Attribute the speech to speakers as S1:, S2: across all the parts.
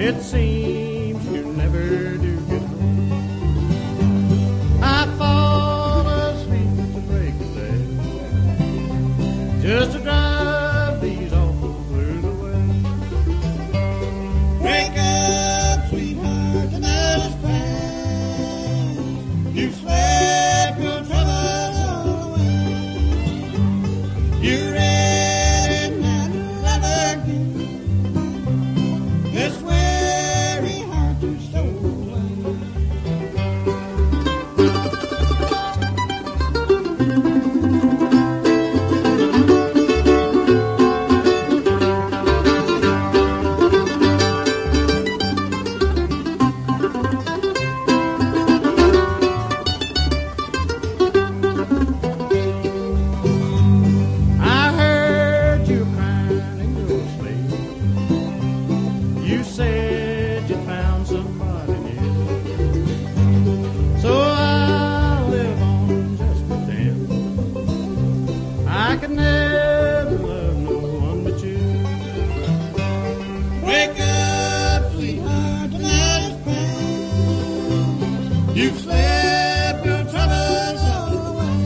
S1: It seems you never do get home. I fall asleep at the break of day. Just a drive. I could never love no one but you. Wake up, sweetheart, tonight is past. You've slept your troubles all away.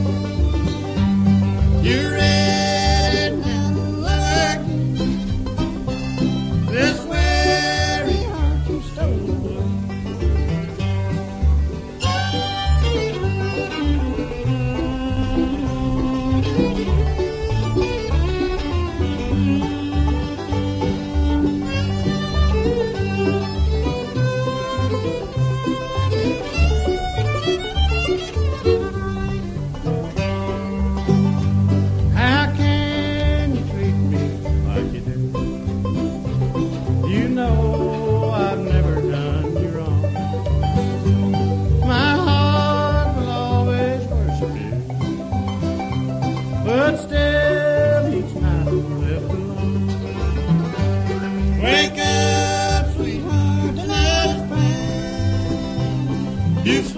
S1: You're one step each time left alone. Wake up, sweetheart, the night is fine. You.